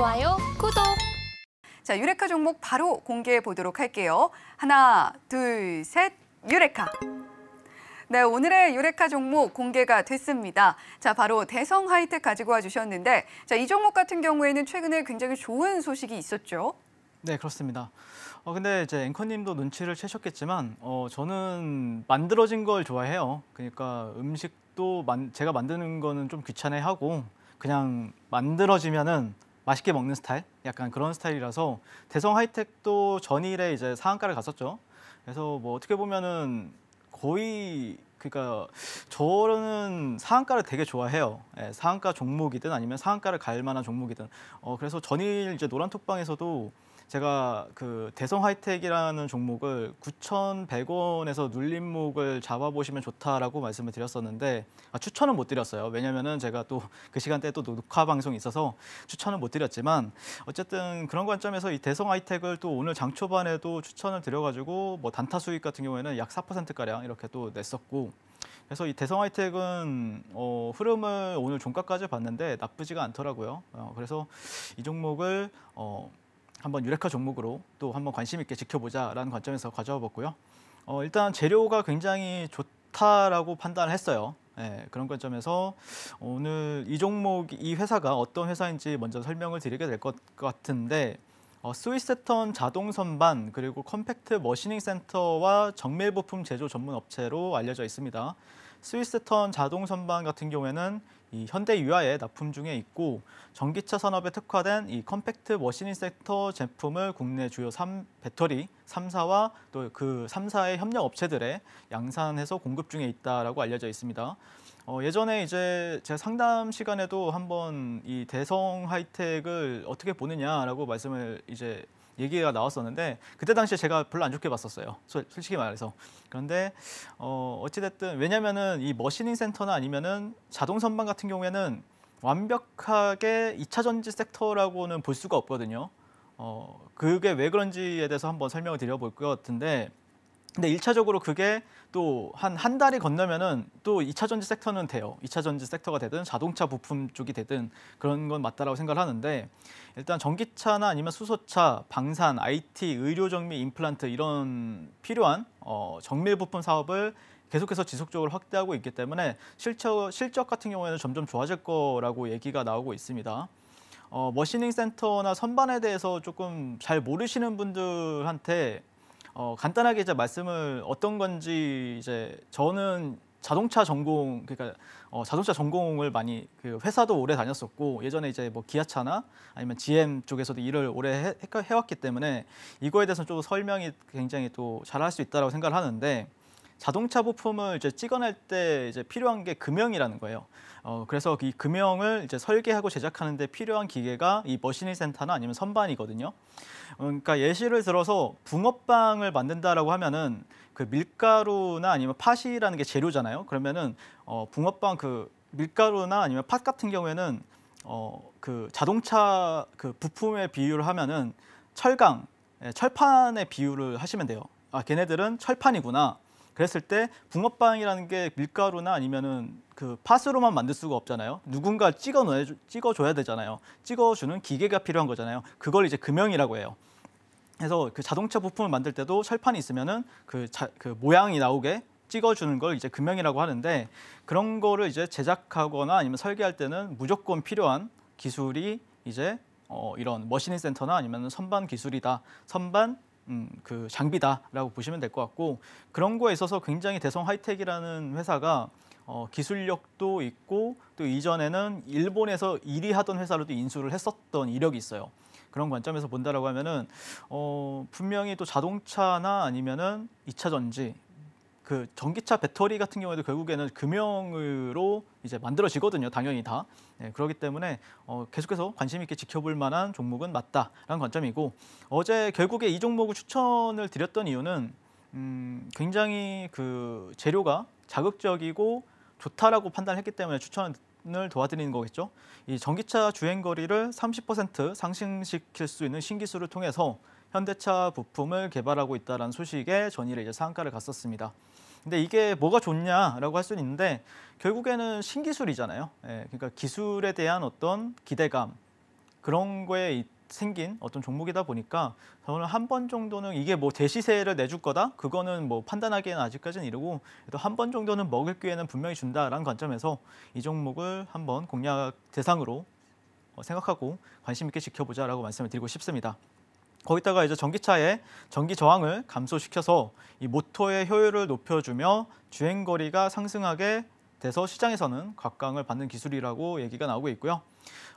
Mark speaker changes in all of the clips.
Speaker 1: 좋아요, 구독.
Speaker 2: 자, 유레카 종목 바로 공개해 보도록 할게요. 하나, 둘, 셋, 유레카. 네, 오늘의 유레카 종목 공개가 됐습니다. 자, 바로 대성 하이텍 가지고 와 주셨는데, 자, 이 종목 같은 경우에는 최근에 굉장히 좋은 소식이 있었죠.
Speaker 3: 네, 그렇습니다. 어, 근데 이제 앵커님도 눈치를 채셨겠지만, 어, 저는 만들어진 걸 좋아해요. 그러니까 음식도 만, 제가 만드는 거는 좀 귀찮아하고, 그냥 만들어지면은 맛있게 먹는 스타일? 약간 그런 스타일이라서 대성 하이텍도 전일에 이제 상한가를 갔었죠. 그래서 뭐 어떻게 보면은 거의 그러니까 저는 상한가를 되게 좋아해요. 예, 상한가 종목이든 아니면 상한가를 갈 만한 종목이든. 어 그래서 전일 이제 노란톡방에서도 제가 그 대성 하이텍이라는 종목을 9,100원에서 눌림목을 잡아보시면 좋다라고 말씀을 드렸었는데 아, 추천은 못 드렸어요. 왜냐면은 제가 또 그 시간대에 또 녹화 방송이 있어서 추천은 못 드렸지만 어쨌든 그런 관점에서 이 대성 하이텍을 또 오늘 장 초반에도 추천을 드려가지고 뭐 단타 수익 같은 경우에는 약 4% 가량 이렇게 또 냈었고 그래서 이 대성 하이텍은 어, 흐름을 오늘 종가까지 봤는데 나쁘지가 않더라고요. 어, 그래서 이 종목을 어, 한번 유레카 종목으로 또 한번 관심 있게 지켜보자라는 관점에서 가져와 봤고요. 어, 일단 재료가 굉장히 좋다라고 판단을 했어요. 예, 그런 관점에서 오늘 이 종목 이 회사가 어떤 회사인지 먼저 설명을 드리게 될 것 같은데 어, Swiss turn 자동 선반 그리고 compact machining center와 정밀 부품 제조 전문 업체로 알려져 있습니다. Swiss turn 자동 선반 같은 경우에는 이 현대위아에 납품 중에 있고 전기차 산업에 특화된 이 compact machining center 제품을 국내 주요 3 배터리 3사와 또 그 3사의 협력 업체들에 양산해서 공급 중에 있다라고 알려져 있습니다. 어, 예전에 이제 제 상담 시간에도 한번 이 대성 하이텍을 어떻게 보느냐라고 말씀을 이제 얘기가 나왔었는데 그때 당시에 제가 별로 안 좋게 봤었어요. 솔직히 말해서. 그런데 어 어찌됐든 왜냐면은 이 머시닝 센터나 아니면은 자동 선반 같은 경우에는 완벽하게 2차 전지 섹터라고는 볼 수가 없거든요. 어 그게 왜 그런지에 대해서 한번 설명을 드려볼 것 같은데 근데 일차적으로 그게 또한한 달이 건너면은 또 2차 전지 섹터는 돼요. 2차 전지 섹터가 되든 자동차 부품 쪽이 되든 그런 건 맞다라고 생각을 하는데 일단 전기차나 아니면 수소차, 방산, IT, 의료 정밀 임플란트 이런 필요한 어, 정밀 부품 사업을 계속해서 지속적으로 확대하고 있기 때문에 실적, 실적 같은 경우에는 점점 좋아질 거라고 얘기가 나오고 있습니다. 어, 머시닝 센터나 선반에 대해서 조금 잘 모르시는 분들한테 어, 간단하게 이제 말씀을 어떤 건지 이제 저는 자동차 전공 그러니까 어, 자동차 전공을 많이 그 회사도 오래 다녔었고 예전에 이제 뭐 기아차나 아니면 GM 쪽에서도 일을 오래 해, 해 왔기 때문에 이거에 대해서는 좀 설명이 굉장히 또 잘할 수 있다라고 생각을 하는데 자동차 부품을 이제 찍어낼 때 이제 필요한 게 금형이라는 거예요. 어, 그래서 이 금형을 이제 설계하고 제작하는데 필요한 기계가 이 머시닝 센터나 아니면 선반이거든요. 어, 그러니까 예시를 들어서 붕어빵을 만든다라고 하면은 그 밀가루나 아니면 팥이라는 게 재료잖아요. 그러면은 어, 붕어빵 그 밀가루나 아니면 팥 같은 경우에는 어, 그 자동차 그 부품의 비유를 하면은 철강, 예, 철판의 비유를 하시면 돼요. 아, 걔네들은 철판이구나. 그랬을 때 붕어빵이라는 게 밀가루나 아니면은 그 팥으로만 만들 수가 없잖아요. 누군가 찍어 넣어 찍어 줘야 되잖아요. 찍어 주는 기계가 필요한 거잖아요. 그걸 이제 금형이라고 해요. 그래서 그 자동차 부품을 만들 때도 철판이 있으면은 그, 자, 그 모양이 나오게 찍어주는 걸 이제 금형이라고 하는데 그런 거를 이제 제작하거나 아니면 설계할 때는 무조건 필요한 기술이 이제 어, 이런 머시닝 센터나 아니면 선반 기술이다. 선반 음, 그 장비다라고 보시면 될 것 같고 그런 거에 있어서 굉장히 대성 하이텍이라는 회사가 어, 기술력도 있고 또 이전에는 일본에서 1위 하던 회사로 도 인수를 했었던 이력이 있어요. 그런 관점에서 본다라고 하면은 어, 분명히 또 자동차나 아니면은 2차 전지 그 전기차 배터리 같은 경우에도 결국에는 금형으로 이제 만들어지거든요. 당연히 다. 네, 그렇기 때문에 어, 계속해서 관심 있게 지켜볼 만한 종목은 맞다라는 관점이고 어제 결국에 이 종목을 추천을 드렸던 이유는 음, 굉장히 그 재료가 자극적이고 좋다라고 판단했기 때문에 추천을 도와드리는 거겠죠. 이 전기차 주행 거리를 30% 상승시킬 수 있는 신기술을 통해서 현대차 부품을 개발하고 있다는 소식에 전일에 이제 상가를 갔었습니다. 근데 이게 뭐가 좋냐라고 할 수는 있는데 결국에는 신기술이잖아요. 예, 그러니까 기술에 대한 어떤 기대감 그런 거에 이- 생긴 어떤 종목이다 보니까 저는 한 번 정도는 이게 뭐 대시세를 내줄 거다 그거는 뭐 판단하기에는 아직까지는 이르고 그래도 한번 정도는 먹을 기회는 분명히 준다라는 관점에서 이 종목을 한번 공략 대상으로 어, 생각하고 관심 있게 지켜보자라고 말씀을 드리고 싶습니다. 거기다가 이제 전기차의 전기 저항을 감소시켜서 이 모터의 효율을 높여주며 주행 거리가 상승하게 돼서 시장에서는 각광을 받는 기술이라고 얘기가 나오고 있고요.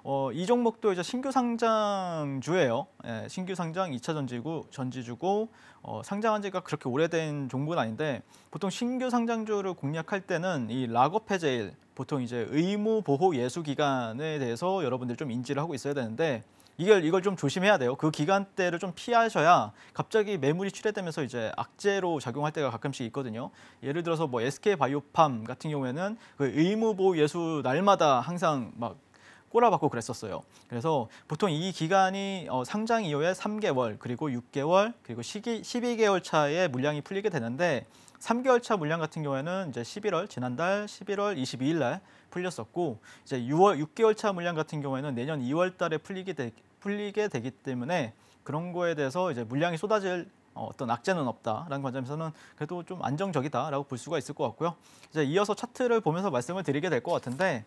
Speaker 3: 어, 이 종목도 이제 신규 상장주예요. 예, 신규 상장 2차 전지구 전지주고 어, 상장한 지가 그렇게 오래된 종목은 아닌데 보통 신규 상장주를 공략할 때는 이 락업 해제일 보통 이제 의무 보호 예수 기간에 대해서 여러분들 좀 인지를 하고 있어야 되는데 이걸 이걸 좀 조심해야 돼요. 그 기간대를 좀 피하셔야 갑자기 매물이 출회되면서 이제 악재로 작용할 때가 가끔씩 있거든요. 예를 들어서 뭐 SK 바이오팜 같은 경우에는 그 의무 보호 예수 날마다 항상 막 꼬라박고 그랬었어요. 그래서 보통 이 기간이 어, 상장 이후에 3개월 그리고 6개월 그리고 시기 12개월 차에 물량이 풀리게 되는데 3개월 차 물량 같은 경우에는 이제 11월 지난달 11월 22일 날 풀렸었고 이제 6월 6개월 차 물량 같은 경우에는 내년 2월 달에 풀리게 되, 풀리게 되기 때문에 그런 거에 대해서 이제 물량이 쏟아질 어, 어떤 악재는 없다라는 관점에서는 그래도 좀 안정적이다라고 볼 수가 있을 것 같고요. 이제 이어서 차트를 보면서 말씀을 드리게 될 것 같은데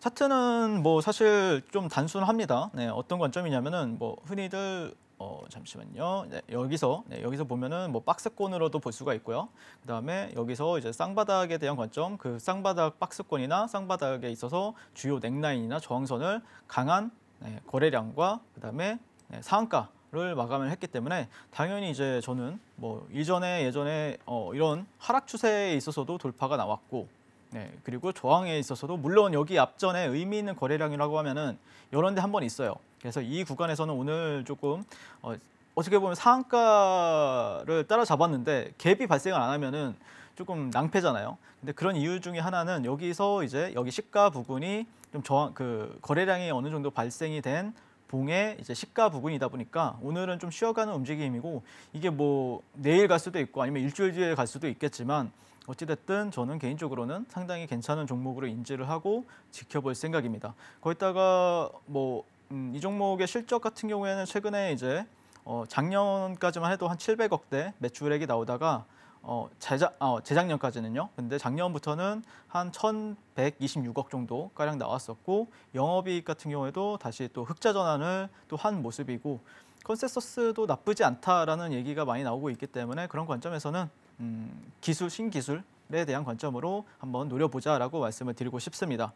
Speaker 3: 차트는 뭐 사실 좀 단순합니다. 네, 어떤 관점이냐면은 뭐 흔히들 어 잠시만요. 네, 여기서 네, 여기서 보면은 뭐 박스권으로도 볼 수가 있고요. 그다음에 여기서 이제 쌍바닥에 대한 관점, 그 쌍바닥 박스권이나 쌍바닥에 있어서 주요 넥라인이나 저항선을 강한 네, 거래량과 그다음에 네, 상한가 를 마감을 했기 때문에 당연히 이제 저는 뭐 이전에 예전에 어 이런 하락 추세에 있어서도 돌파가 나왔고 네, 그리고 저항에 있어서도 물론 여기 앞전에 의미 있는 거래량이라고 하면은 이런 데 한 번 있어요. 그래서 이 구간에서는 오늘 조금 어, 어떻게 보면 상한가를 따라잡았는데 갭이 발생을 안 하면은 조금 낭패잖아요. 근데 그런 이유 중에 하나는 여기서 이제 여기 시가 부근이 좀 저항 그 거래량이 어느 정도 발생이 된 봉의 이제 시가 부근이다 보니까 오늘은 좀 쉬어가는 움직임이고 이게 뭐 내일 갈 수도 있고 아니면 일주일 뒤에 갈 수도 있겠지만 어찌됐든 저는 개인적으로는 상당히 괜찮은 종목으로 인지를 하고 지켜볼 생각입니다. 거기다가 뭐 이 종목의 실적 같은 경우에는 최근에 이제 어, 작년까지만 해도 한 700억대 매출액이 나오다가 어, 재작, 어, 재작년까지는요. 근데 작년부터는 한 1,126억 정도 가량 나왔었고 영업이익 같은 경우에도 다시 또 흑자 전환을 또 한 모습이고 컨센서스도 나쁘지 않다라는 얘기가 많이 나오고 있기 때문에 그런 관점에서는 음, 기술 신기술에 대한 관점으로 한번 노려보자라고 말씀을 드리고 싶습니다.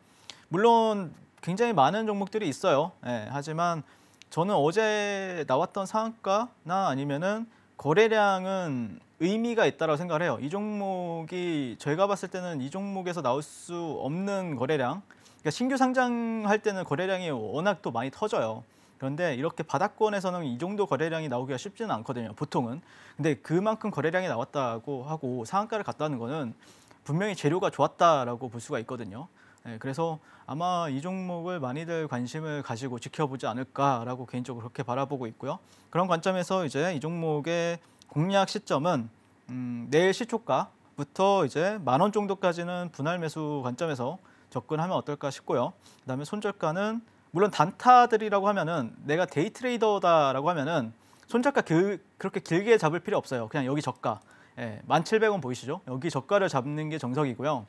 Speaker 3: 물론 굉장히 많은 종목들이 있어요. 예, 하지만 저는 어제 나왔던 상한가나 아니면은 거래량은 의미가 있다고 생각을 해요. 이 종목이 저희가 봤을 때는 이 종목에서 나올 수 없는 거래량. 그러니까 신규 상장할 때는 거래량이 워낙 또 많이 터져요. 그런데 이렇게 바닥권에서는 이 정도 거래량이 나오기가 쉽지는 않거든요. 보통은. 근데 그만큼 거래량이 나왔다고 하고 상한가를 갔다는 거는 분명히 재료가 좋았다라고 볼 수가 있거든요. 네, 그래서 아마 이 종목을 많이들 관심을 가지고 지켜보지 않을까라고 개인적으로 그렇게 바라보고 있고요. 그런 관점에서 이제 이 종목의 공략 시점은 음, 내일 시초가부터 이제 만 원 정도까지는 분할 매수 관점에서 접근하면 어떨까 싶고요. 그다음에 손절가는 물론 단타들이라고 하면은 내가 데이 트레이더다라고 하면은 손절가 그, 그렇게 길게 잡을 필요 없어요. 그냥 여기 저가. 예, 1,700원 보이시죠? 여기 저가를 잡는 게 정석이고요.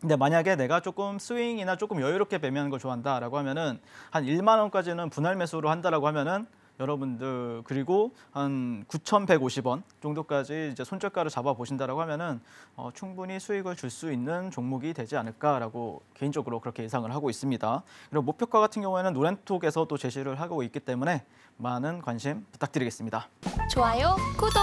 Speaker 3: 근데 만약에 내가 조금 스윙이나 조금 여유롭게 매매하는 걸 좋아한다라고 하면은 한 1만 원까지는 분할 매수로 한다라고 하면은 여러분들 그리고 한 9,150원 정도까지 이제 손절가를 잡아 보신다라고 하면은 어, 충분히 수익을 줄 수 있는 종목이 되지 않을까라고 개인적으로 그렇게 예상을 하고 있습니다. 그리고 목표가 같은 경우에는 노렌톡에서 또 제시를 하고 있기 때문에 많은 관심 부탁드리겠습니다.
Speaker 1: 좋아요, 구독.